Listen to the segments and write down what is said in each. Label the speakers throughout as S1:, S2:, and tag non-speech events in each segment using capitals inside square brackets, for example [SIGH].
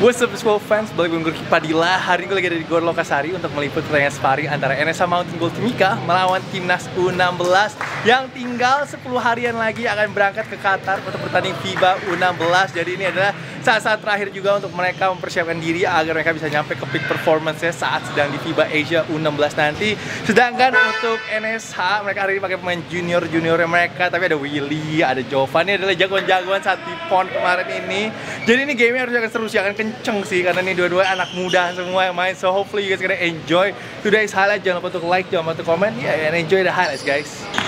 S1: What's up Baseball fans, balik gue Padilla. Hari ini gue lagi ada di Gor Lokasari untuk meliput pertandingan sparring antara NSA Mountain Gold Timika melawan timnas U16 yang tinggal 10 harian lagi akan berangkat ke Qatar untuk bertanding FIBA U16 Jadi ini adalah saat-saat terakhir juga untuk mereka mempersiapkan diri agar mereka bisa nyampe ke peak performance saat sedang di FIBA Asia U16 nanti. Sedangkan untuk NSH, mereka hari ini pakai pemain junior-juniornya mereka. Tapi ada Willy, ada Jovan, ini adalah jagoan-jagoan saat di PON kemarin ini. Jadi ini gamenya harus akan seru sih, akan kenceng sih. Karena ini dua-dua anak muda semua yang main. So hopefully you guys gonna enjoy today's highlight jangan lupa untuk like jangan lupa untuk comment ya yeah, and enjoy the highlights guys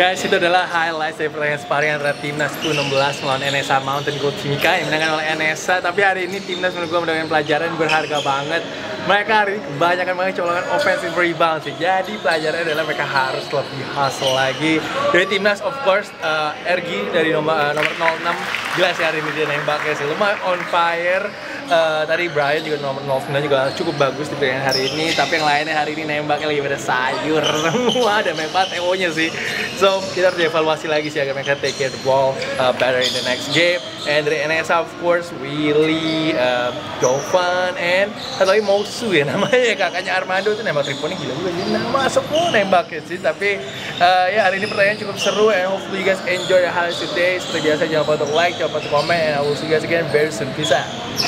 S1: Guys, itu adalah highlight dari pertandingan sparring antara timnas U16 melawan NSA Mountain Gold Timika yang menangkan oleh NSA. Tapi hari ini timnas menurut gue mendapatkan pelajaran berharga banget. Mereka hari ini kebanyakan banget colongan offensive rebound sih. Jadi pelajarannya adalah mereka harus lebih hustle lagi. Dari timnas of course uh, Ergi dari nomor uh, nomor 06 jelas ya hari ini dia nembaknya sih lumayan on fire. Uh, tadi Brian juga nomor 09 juga cukup bagus di pertandingan hari ini tapi yang lainnya hari ini nembaknya lagi pada sayur. [LAUGHS] Semua ada banget EO nya sih. So kita harus dievaluasi lagi sih agar mereka take care the ball uh, better in the next game. And dari NSA of course Willy, uh, Jovan and satu lagi Mosu ya [LAUGHS] namanya. Kakaknya Armando tuh nembak tripontnya gila juga jadi nama semua nembaknya sih tapi uh, ya hari ini pertandingan cukup seru and hopefully you guys enjoy your highlights today. Seperti biasa jangan lupa untuk like jangan lupa untuk komen and I will see you guys again very soon. Peace out